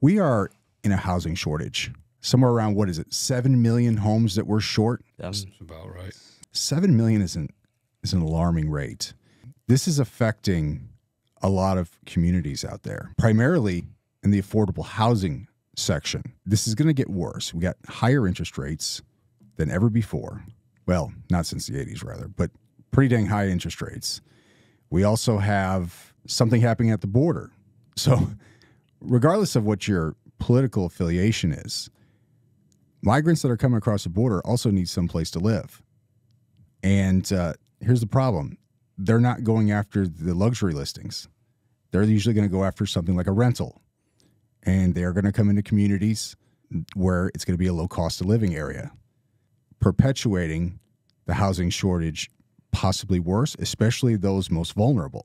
We are in a housing shortage. Somewhere around what is it? 7 million homes that we're short. That's about right. 7 million isn't is an alarming rate. This is affecting a lot of communities out there, primarily in the affordable housing section. This is going to get worse. We got higher interest rates than ever before. Well, not since the 80s, rather, but pretty dang high interest rates. We also have something happening at the border. So, regardless of what your political affiliation is, migrants that are coming across the border also need some place to live. And uh, here's the problem they're not going after the luxury listings. They're usually going to go after something like a rental. And they are going to come into communities where it's going to be a low cost of living area, perpetuating the housing shortage, possibly worse, especially those most vulnerable.